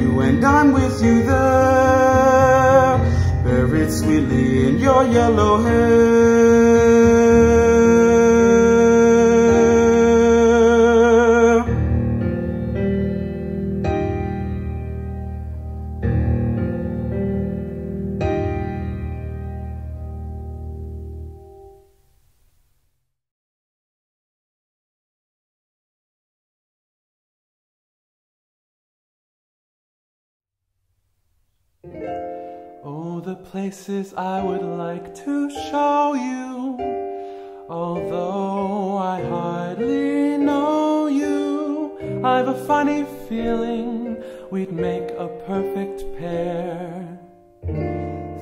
you and I'm with you there, buried sweetly in your yellow hair. Places I would like to show you, although I hardly know you. I've a funny feeling we'd make a perfect pair.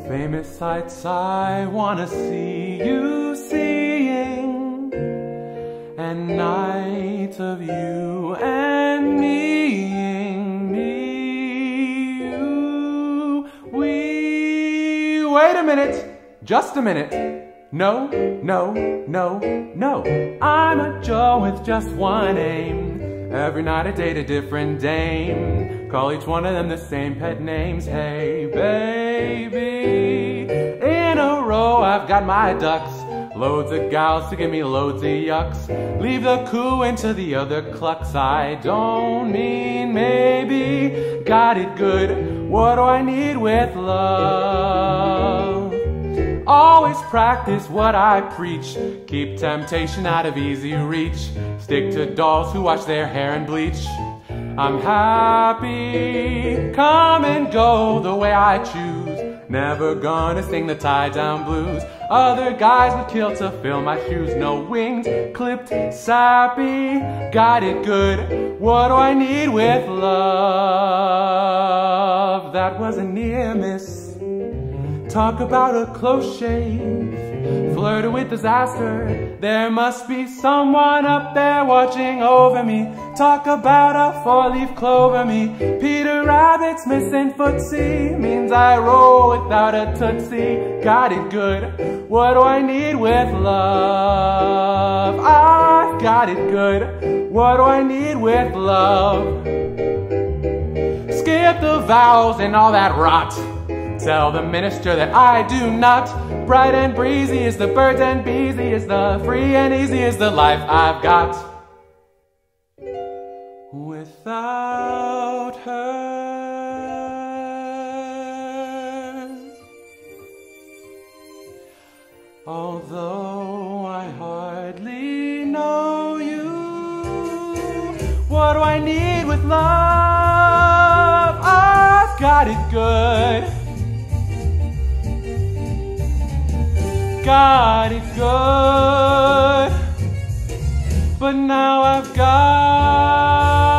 Famous sights I wanna see you seeing, and nights of you and minute, just a minute. No, no, no, no. I'm a Joe with just one aim. Every night I date a different dame. Call each one of them the same pet names. Hey, baby. In a row, I've got my ducks. Loads of gals to give me loads of yucks. Leave the coo into the other clucks. I don't mean maybe. Got it good. What do I need with love? Always practice what I preach. Keep temptation out of easy reach. Stick to dolls who wash their hair and bleach. I'm happy, come and go the way I choose. Never gonna sing the tie down blues. Other guys would kill to fill my shoes. No wings, clipped, sappy, got it good. What do I need with love? That was a near miss. Talk about a close shave, flirting with disaster. There must be someone up there watching over me. Talk about a four-leaf clover me. Peter Rabbit's missing footsie means I roll without a tootsie. Got it good. What do I need with love? I've got it good. What do I need with love? Skip the vowels and all that rot. Tell the minister that I do not. Bright and breezy is the birds and beesy is the free and easy is the life I've got. Without her. Although I hardly know you, what do I need with love? I've got it good. Got it good. But now I've got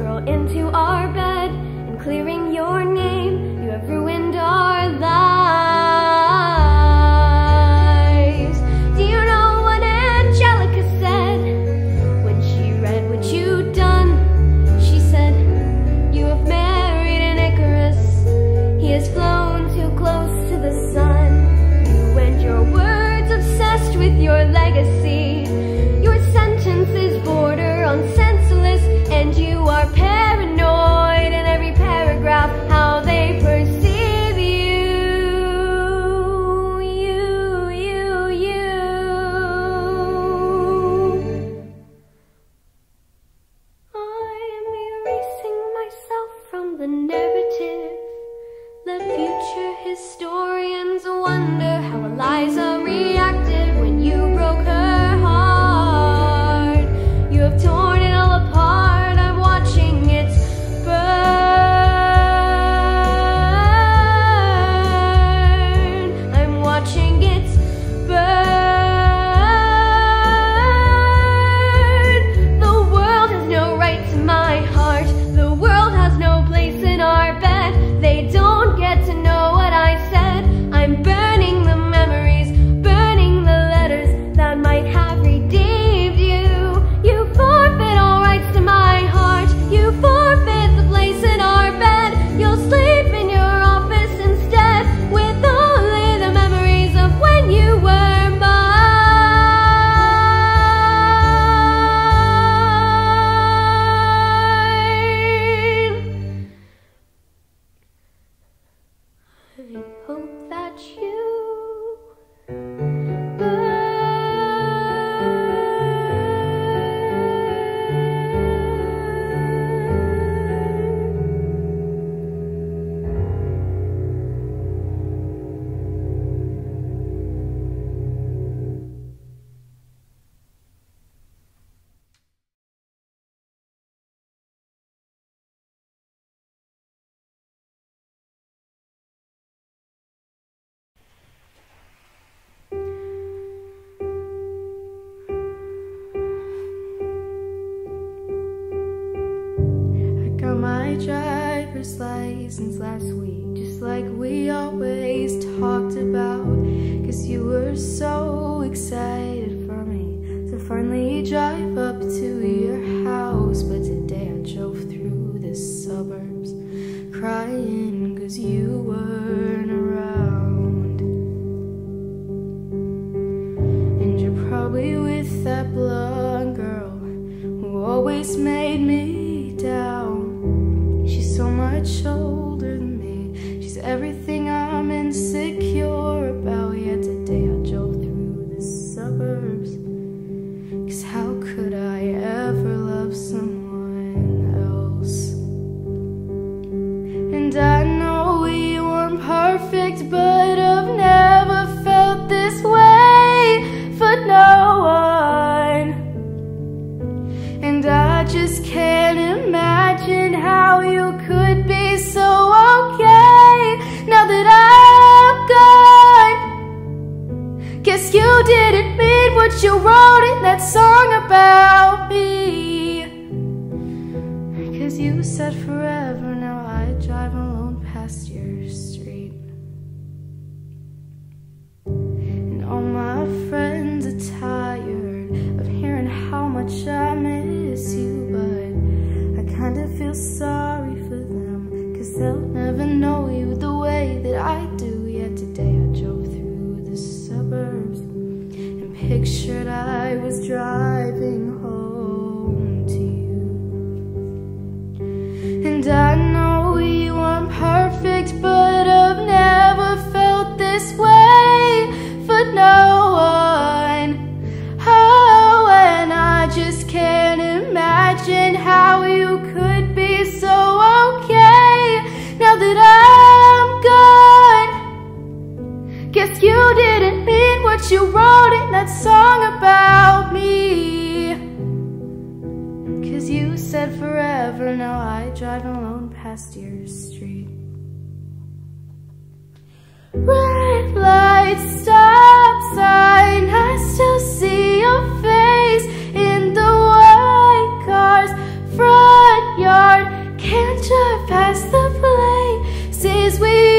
girl into our bed. And clearing your name, license last week Just like we always talked about. Cause you were so excited for me To finally drive you wrote in that song about. you wrote in that song about me. Cause you said forever, now I drive alone past your street. Red light, stop sign, I still see your face in the white car's front yard. Can't drive past the places we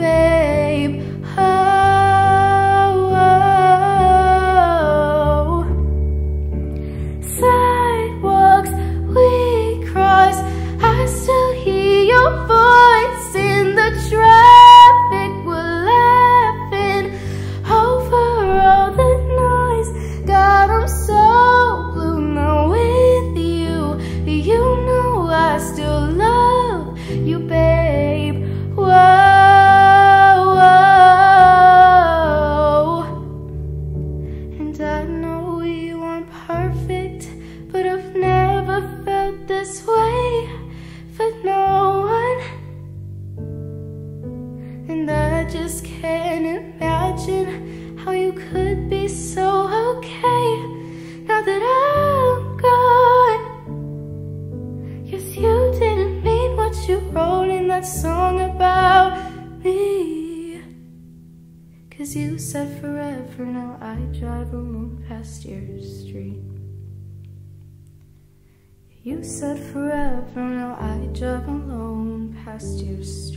baby. you said forever. Now I drive alone past your street. You said forever, now I drive alone past your street.